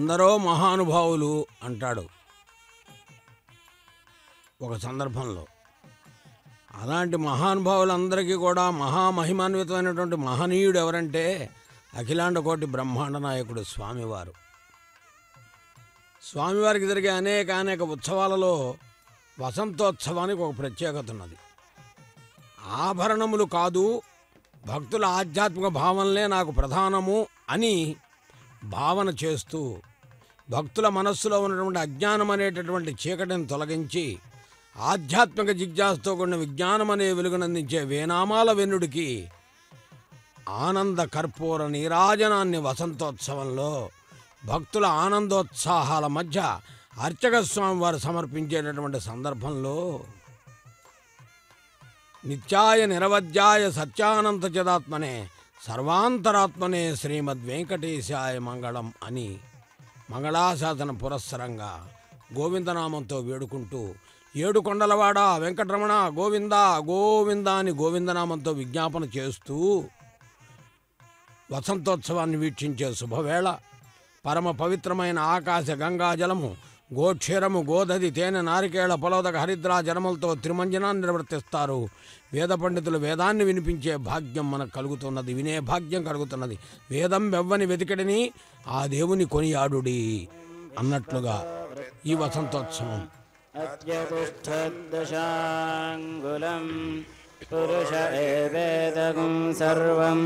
ఎందరో మహానుభావులు అంటాడు. ఒక సందర్భంలో అలాంటి మహానుభావులందరికీ కూడా మహామహిమాన్వితమైనటువంటి మహనీయుడు ఎవరంటే అఖిలాండ కోటి బ్రహ్మాండ నాయకుడు స్వామివారు. స్వామివారికి జరిగే అనేక అనేక ఉత్సవాలలో వసంతోత్సవానికి ఒక ప్రత్యేకత ఉన్నది. ఆభరణములు కాదు భక్తుల ఆధ్యాత్మిక భావనలే నాకు ప్రధానము అని భావన చేస్తూ భక్తుల మనస్సులో ఉన్నటువంటి అజ్ఞానం అనేటటువంటి చీకటిని తొలగించి ఆధ్యాత్మిక జిజ్ఞాసతో కూడిన విజ్ఞానం అనే వెలుగునందించే వేనామాల వెన్నుడికి ఆనంద కర్పూర నీరాజనాన్ని వసంతోత్సవంలో భక్తుల ఆనందోత్సాహాల మధ్య అర్చక స్వామి వారు సమర్పించేటటువంటి సందర్భంలో నిత్యాయ నిరవధ్యాయ సత్యానంత చదాత్మనే సర్వాంతరాత్మనే శ్రీమద్ వెంకటేశాయ మంగళం అని మంగళాశాసన పురస్సరంగా గోవిందనామంతో వేడుకుంటూ ఏడు కొండలవాడ వెంకటరమణ గోవింద గోవింద అని గోవిందనామంతో విజ్ఞాపన చేస్తూ వసంతోత్సవాన్ని వీక్షించే శుభవేళ. పరమ పవిత్రమైన ఆకాశ గంగాజలము గోక్షీరము గోధది తేనె నారికేళ పలోదక హరిద్రా జనములతో తిరుమంజనాన్ని నిర్వర్తిస్తారు. వేద పండితులు వేదాన్ని వినిపించే భాగ్యం మనకు కలుగుతున్నది వినే భాగ్యం కలుగుతున్నది. వేదం వెవ్వని వెతికడిని ఆ దేవుని కొనియాడుడి అన్నట్లుగా ఈ వసంతోత్సవం. పురుష సర్వం.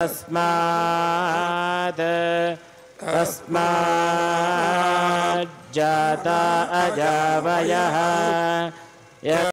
तस्मात् तस्माज्जाता अजावयः य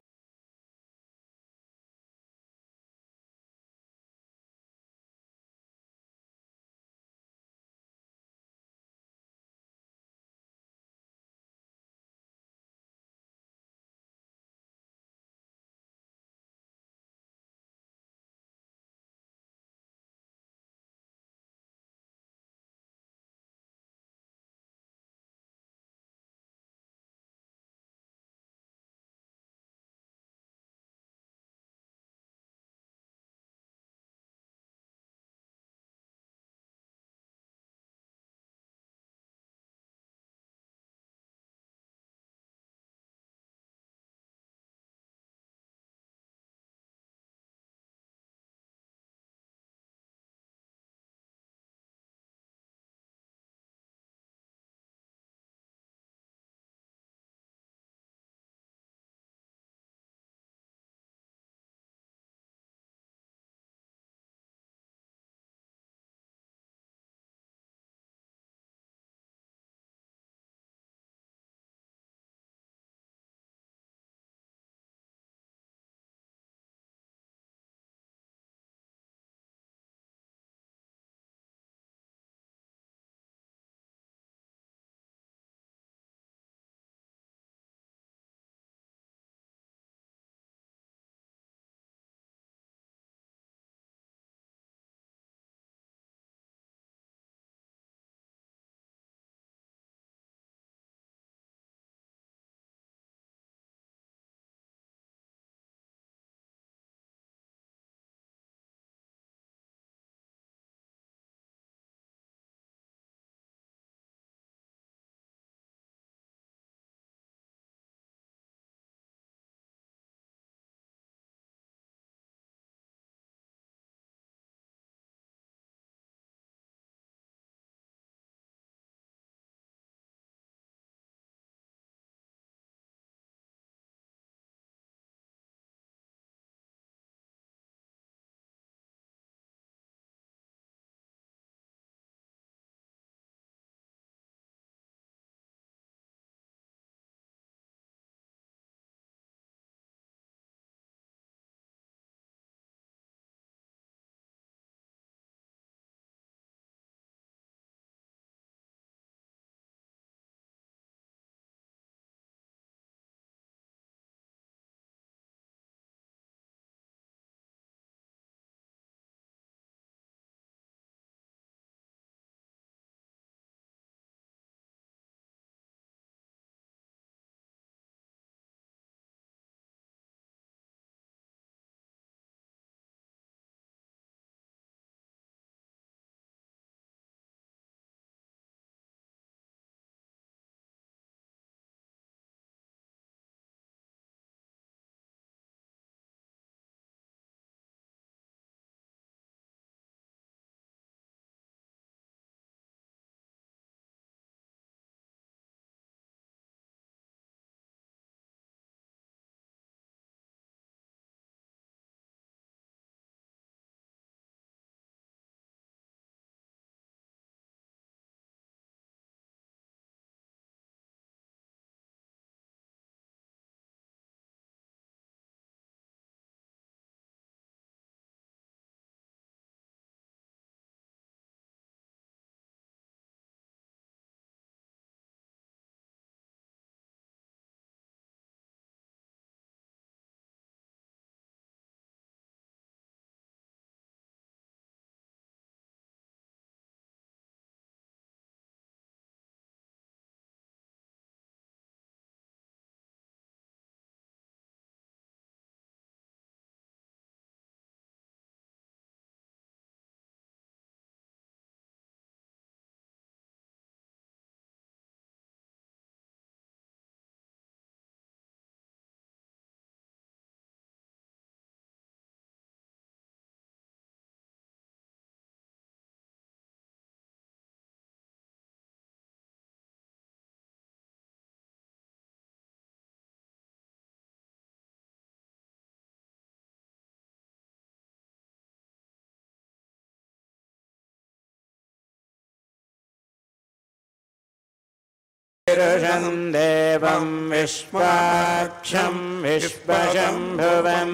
देवम् विश्वाक्षम् विश्वशम्भुवम्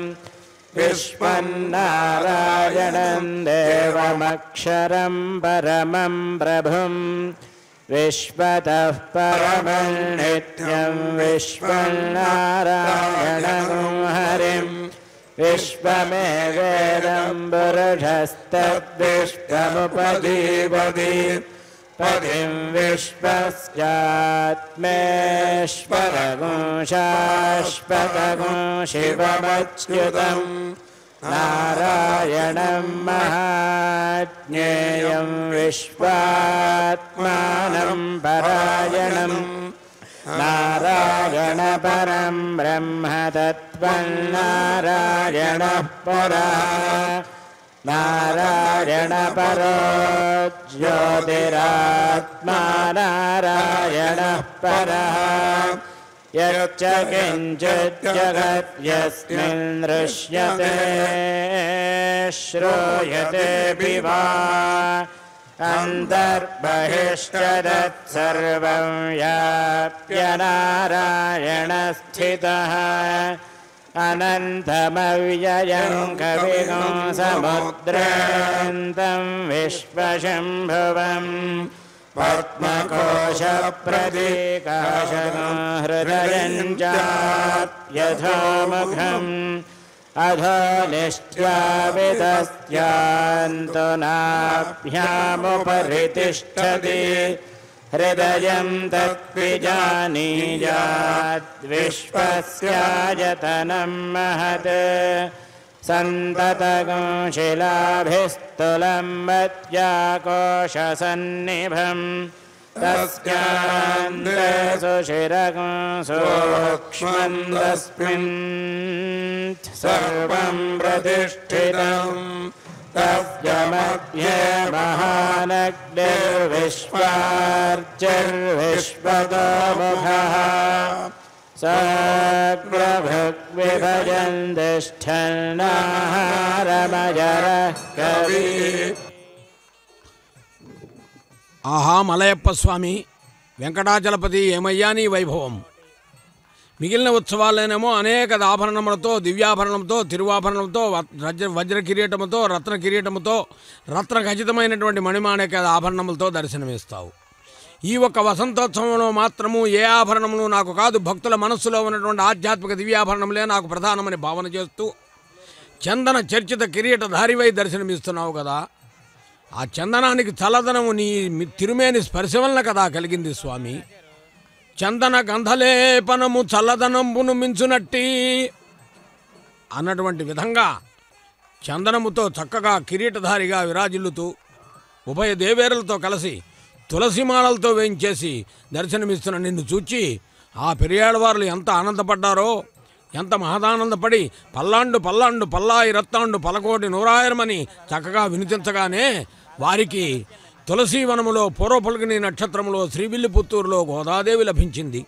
विश्वन्नारायणम् देवमक्षरम् परमम् प्रभुम् विश्वतः परमम् नित्यम् विश्वन्नारायणम् हरिम् विश्वमेवेदम् वेदम्बुरुषस्तद्विश्वमुपदीपी पदिं विश्वस्यात्मेश्वरगुं शिवमच्युतम् नारायणं महाज्ञेयं विश्वात्मानं परायणम्। नारायणपरं ब्रह्म तत्त्वं नारायणः परः नारायणपरो ज्योतिरात्मा नारायणः परः। यच्च किञ्चित् जगद्यस्मिन् दृश्यते श्रूयते वा अन्तर्बहिश्चरत्सर्वं व्याप्य नारायणस्थितः अनन्तमव्ययं कविगुं ्रान्तम् विश्वशम्भवम्। पत्मकोशप्रदेकाश हृदयम् जात्यथोमघम् अधनिष्ठ्या विदस्त्यानाभ्यामुपहृतिष्ठति हृदयम् तत् महत्। सन्ततगम् शिलाभिस्तुलम्बत्याकोशसन्निभम् तस्या सुशिरगुं सोऽक्ष्मन्दस्मिन् सर्वम् प्रतिष्ठिरम् तव्यमध्ये महानग्निर्विश्वार्चिर्विश्वः సభృగ్విభజంతిష్టన్నారమజర కవి ఆహా మలయప్ప స్వామి వెంకటాచలపతి ఏమయ్యా నీ వైభవం? మిగిలిన ఉత్సవాలైనమో అనేక ఆభరణములతో దివ్యాభరణంతో తిరువాభరణంతో వజ్ర వజ్ర కిరీటముతో రత్న కిరీటముతో రత్న ఖచ్చితమైనటువంటి మణిమాణిక ఆభరణములతో దర్శనమిస్తావు. ఈ ఒక్క వసంతోత్సవంలో మాత్రము ఏ ఆభరణములు నాకు కాదు భక్తుల మనస్సులో ఉన్నటువంటి ఆధ్యాత్మిక దివ్యాభరణములే నాకు ప్రధానమని భావన చేస్తూ చందన చర్చిత కిరీటధారివై దర్శనమిస్తున్నావు కదా. ఆ చందనానికి చల్లదనము నీ తిరుమేని స్పర్శ వలన కదా కలిగింది స్వామి. చందన గంధలేపనము చల్లదనంబును మించునట్టి అన్నటువంటి విధంగా చందనముతో చక్కగా కిరీటధారిగా విరాజిల్లుతూ ఉభయ దేవేరులతో కలిసి తులసిమాలలతో వేయించేసి దర్శనమిస్తున్న నిన్ను చూచి ఆ పెరియాడవారులు ఎంత ఆనందపడ్డారో ఎంత మహదానందపడి పల్లాండు పల్లాండు పల్లాయి రత్తాండు పలకోటి నూరాయరమని చక్కగా వినిపించగానే వారికి తులసీవనములో పూర్వపల్గిని శ్రీవిల్లి శ్రీవిల్లిపుత్తూరులో గోదాదేవి లభించింది.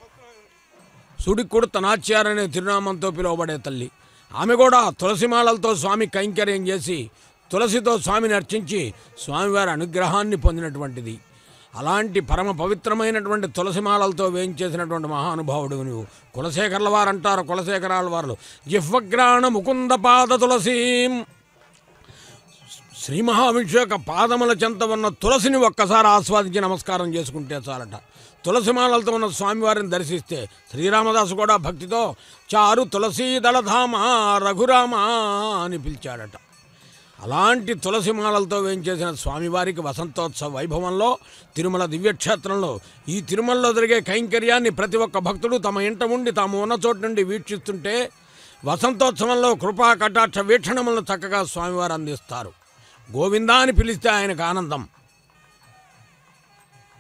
సుడికుడుత నాచ్యారనే తిరునామంతో పిలువబడే తల్లి. ఆమె కూడా తులసిమాలలతో స్వామి కైంకర్యం చేసి తులసితో స్వామిని అర్చించి స్వామివారి అనుగ్రహాన్ని పొందినటువంటిది. అలాంటి పరమ పవిత్రమైనటువంటి తులసిమాలలతో వేయించేసినటువంటి మహానుభావుడు నువ్వు. కులశేఖర్ల వారు అంటారు కులశేఖరాల వారు. జిహ్వగ్రాణ ముకుంద పాద తులసీం. శ్రీ మహావిష్ణు యొక్క పాదముల చెంత ఉన్న తులసిని ఒక్కసారి ఆస్వాదించి నమస్కారం చేసుకుంటే చాలట. తులసిమాలతో ఉన్న స్వామివారిని దర్శిస్తే శ్రీరామదాసు కూడా భక్తితో చారు తులసీ దళధామ రఘురామ అని పిలిచాడట. అలాంటి తులసిమాలలతో వేయించేసిన స్వామివారికి వసంతోత్సవ వైభవంలో తిరుమల దివ్యక్షేత్రంలో ఈ తిరుమలలో జరిగే కైంకర్యాన్ని ప్రతి ఒక్క భక్తుడు తమ ఇంట ఉండి తాము ఉన్న చోటు నుండి వీక్షిస్తుంటే వసంతోత్సవంలో కృపా కటాక్ష వీక్షణములను చక్కగా స్వామివారు అందిస్తారు. గోవిందా అని పిలిస్తే ఆయనకు ఆనందం.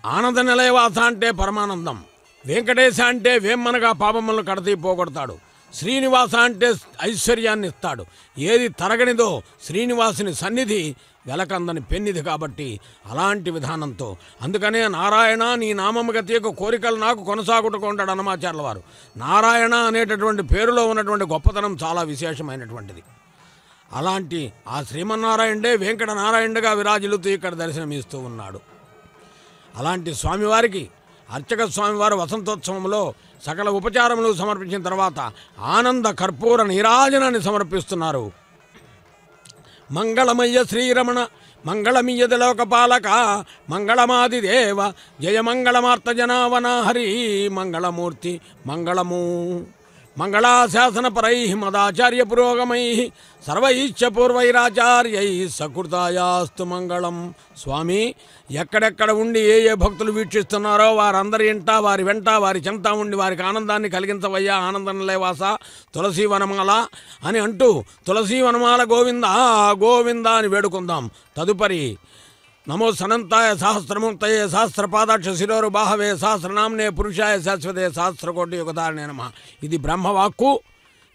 ఆనంద నిలయవాస అంటే పరమానందం. వెంకటేశ అంటే వేమ్మనగా పాపములను కడతీ పోగొడతాడు శ్రీనివాస అంటే ఐశ్వర్యాన్ని ఇస్తాడు. ఏది తరగనిదో శ్రీనివాసుని సన్నిధి వెలకందని పెన్నిది కాబట్టి అలాంటి విధానంతో. అందుకనే నారాయణ నీ నామము గతీయకు కోరికలు నాకు కొనసాగుటకు ఉంటాడు వారు నారాయణ అనేటటువంటి పేరులో ఉన్నటువంటి గొప్పతనం చాలా విశేషమైనటువంటిది. అలాంటి ఆ శ్రీమన్నారాయణుడే వెంకట నారాయణుడిగా విరాజిల్లుతూ ఇక్కడ దర్శనమిస్తూ ఉన్నాడు. అలాంటి స్వామివారికి అర్చక స్వామివారు వసంతోత్సవంలో సకల ఉపచారములు సమర్పించిన తర్వాత ఆనంద కర్పూర నీరాజనాన్ని సమర్పిస్తున్నారు. మంగళమయ్య శ్రీరమణ మంగళమీయద లోకపాలక మంగళమాది దేవ జయ మంగళమార్త జనావన హరి మంగళమూర్తి మంగళము. మంగళాశాసన పరై మదాచార్య పురోగమై సర్వైశ్చ సకృతాయాస్తు మంగళం. స్వామి ఎక్కడెక్కడ ఉండి ఏ ఏ భక్తులు వీక్షిస్తున్నారో వారందరి ఇంట వారి వెంట వారి చెంత ఉండి వారికి ఆనందాన్ని కలిగించవయ్యా ఆనందం లేవాస తులసి వనమాల అని అంటూ తులసి వనమాల గోవింద గోవింద అని వేడుకుందాం. తదుపరి నమో సనంతాయ సహస్రమూర్తయే సహస్రపాదాక్ష శిరోరు బాహవే సహస్రనామ్నే పురుషాయ శాశ్వతే సహస్రకోటి యుగధారణే నమ. ఇది బ్రహ్మవాక్కు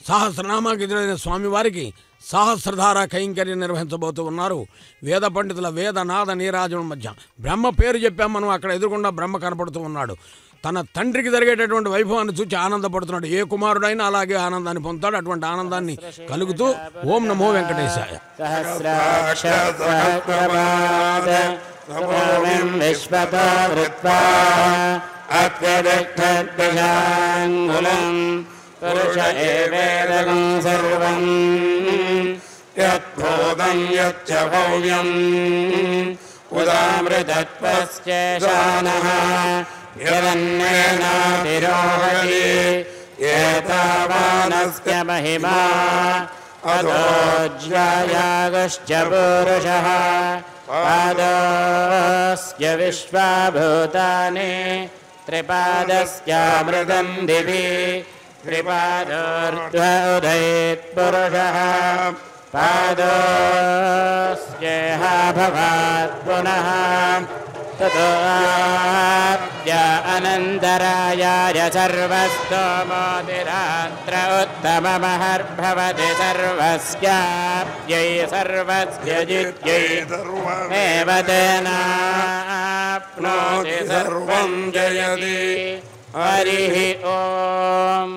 సహస్రనామాకి ఎదురైన స్వామివారికి సహస్రధార కైంకర్యం నిర్వహించబోతూ ఉన్నారు. వేద పండితుల వేద నాద నీరాజుల మధ్య బ్రహ్మ పేరు చెప్పాం మనం అక్కడ ఎదురుకుండా బ్రహ్మ కనపడుతూ ఉన్నాడు. తన తండ్రికి జరిగేటటువంటి వైభవాన్ని చూచి ఆనందపడుతున్నాడు. ఏ కుమారుడైనా అలాగే ఆనందాన్ని పొందుతాడు. అటువంటి ఆనందాన్ని కలుగుతూ ఓం నమో వెంకటేశాయ. సర్వం యచ్చ భవ్యం ఉదామృతత్వశ్చేషానః यदन्नेनाभिरोहति एतावानस्य महिमा। अधोज्वायागश्च पुरुषः। पादस्य विश्वाभूतानि। त्रिपादस्यामृतम् दिवि। त्रिपादोर्ध्व उदयेत् पुरुषः। पादस्येहा भवात् पुनः। ततो ततोऽद्य अनन्तरायाय सर्वस्तोमोतिरात्र उत्तममहर्भवति सर्वस्याप्यै सर्वस्य जित्यै एव तेनाप्नोति सर्वं जयति हरिः ॐ